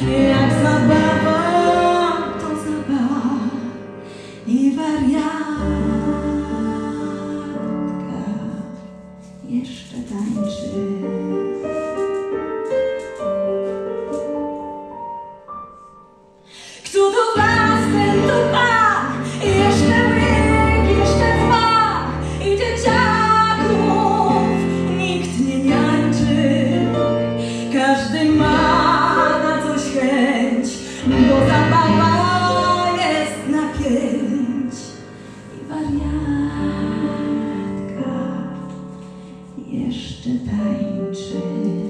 Yeah. zabawa jest na pięć i wariatka jeszcze tańczy.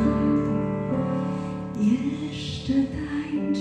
是大运